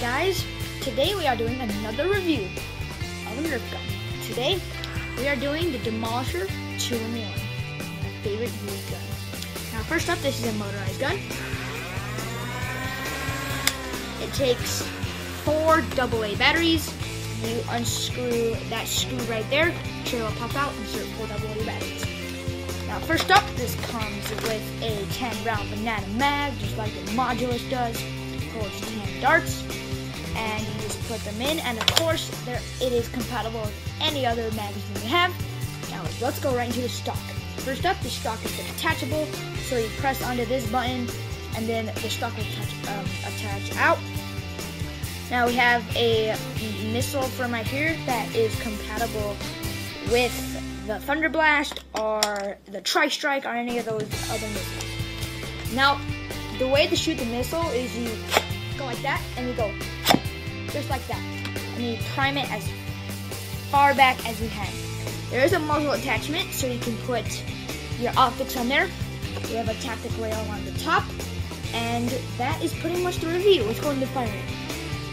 Guys, today we are doing another review of a Nerf gun. Today we are doing the Demolisher 2-in-1, my favorite used gun. Now first up, this is a motorized gun. It takes four AA batteries. You unscrew that screw right there, trigger will pop out, insert four AA batteries. Now first up, this comes with a 10 round banana mag, just like the Modulus does holds 10 darts and you just put them in and of course there it is compatible with any other magazine you have. Now let's go right into the stock. First up the stock is detachable so you press onto this button and then the stock will attach, um, attach out. Now we have a missile from right here that is compatible with the Thunder Blast or the Tri-Strike or any of those other missiles. Now the way to shoot the missile is you go like that, and you go just like that. And you prime it as far back as you can. There is a muzzle attachment, so you can put your optics on there. We have a tactic rail on the top, and that is pretty much the review. Let's go into firing.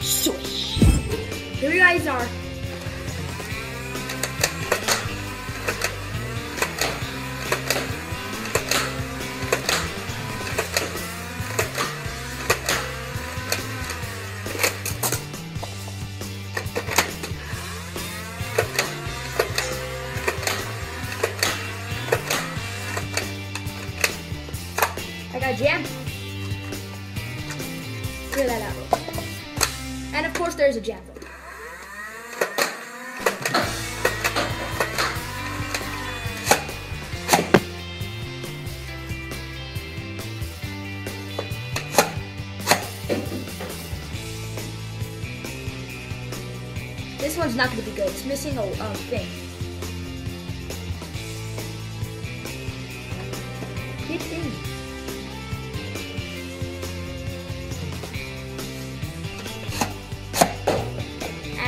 Swish! Here you guys are. I got jam. Clear that out. And of course there's a jam. This one's not gonna be good. It's missing a um, thing.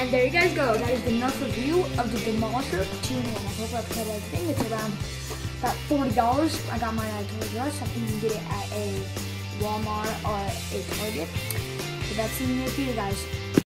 And there you guys go. That is the Nerf review of the Demolisher 2 in 1. I hope I covered everything. It's around about $40. I got mine at Toys R Us. I think you can get it at a Walmart or a Target. So that's the future, guys.